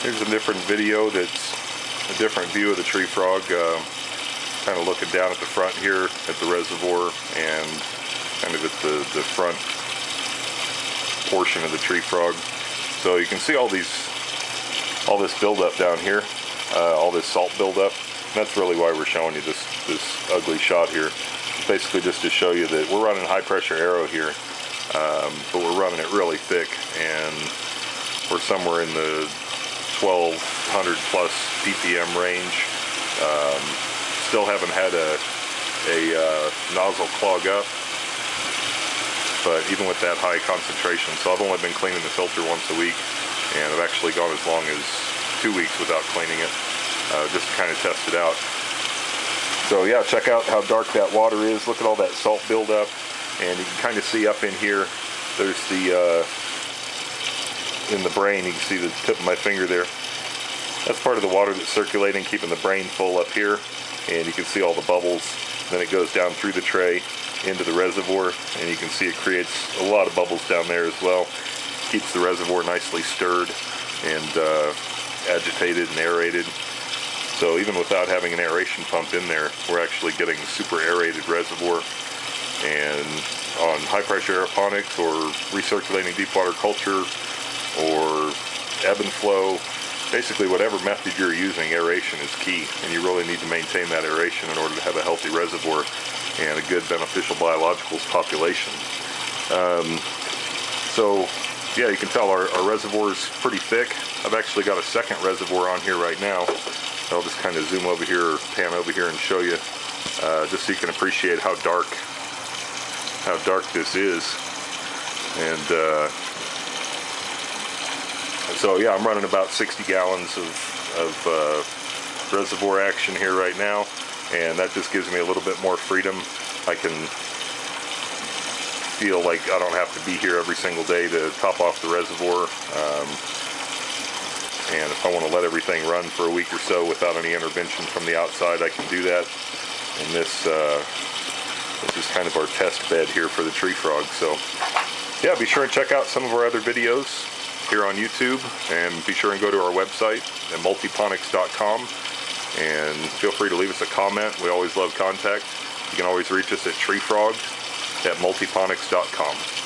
Here's a different video that's a different view of the TreeFrog. Uh, kind of looking down at the front here at the reservoir and kind of at the, the front portion of the TreeFrog. So you can see all these, all this buildup down here, uh, all this salt buildup. That's really why we're showing you this, this ugly shot here. Basically just to show you that we're running high pressure aero here, um, but we're running it really thick and we're somewhere in the 1200 plus ppm range. Um, still haven't had a, a uh, nozzle clog up, but even with that high concentration, so I've only been cleaning the filter once a week, and I've actually gone as long as two weeks without cleaning it, uh, just to kind of test it out. So yeah, check out how dark that water is. Look at all that salt buildup, and you can kind of see up in here, there's the uh, in the brain. You can see the tip of my finger there. That's part of the water that's circulating, keeping the brain full up here. And you can see all the bubbles. Then it goes down through the tray into the reservoir. And you can see it creates a lot of bubbles down there as well. Keeps the reservoir nicely stirred and uh, agitated and aerated. So even without having an aeration pump in there, we're actually getting a super aerated reservoir. And on high pressure aeroponics or recirculating deep water culture, or ebb and flow. Basically, whatever method you're using, aeration is key, and you really need to maintain that aeration in order to have a healthy reservoir and a good beneficial biologicals population. Um, so, yeah, you can tell our, our reservoir is pretty thick. I've actually got a second reservoir on here right now. I'll just kind of zoom over here pan over here and show you, uh, just so you can appreciate how dark, how dark this is. And uh, so yeah, I'm running about 60 gallons of, of uh, reservoir action here right now, and that just gives me a little bit more freedom. I can feel like I don't have to be here every single day to top off the reservoir. Um, and if I want to let everything run for a week or so without any intervention from the outside, I can do that. And this, uh, this is kind of our test bed here for the TreeFrog. So yeah, be sure and check out some of our other videos here on YouTube and be sure and go to our website at multiponics.com and feel free to leave us a comment. We always love contact. You can always reach us at treefrog at multiponics.com.